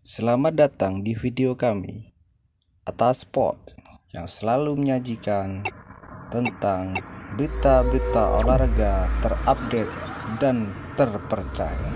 Selamat datang di video kami atas Sport yang selalu menyajikan tentang berita-berita olahraga terupdate dan terpercaya.